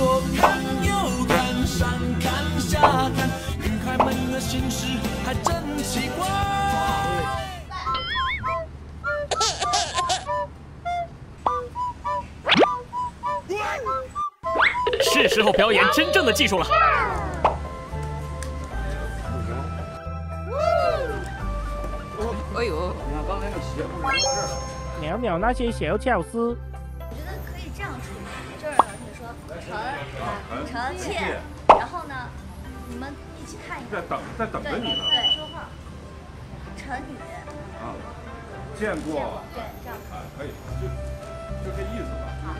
左看右看，上看下看，女孩们的心事还真奇怪。是时候表演真正的技术了。哎呦，你看刚才那鞋不是到这儿了？苗苗那些小巧思，就是老铁说陈儿、陈倩，然后呢，你们一起看一在看，等在等着对你呢。对，说话，陈宇，啊，见过，对，这样哎，可以，就就这意思吧。您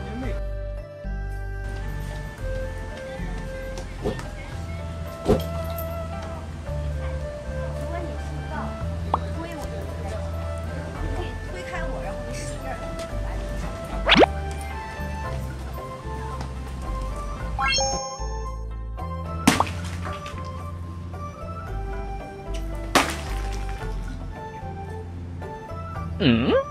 嗯。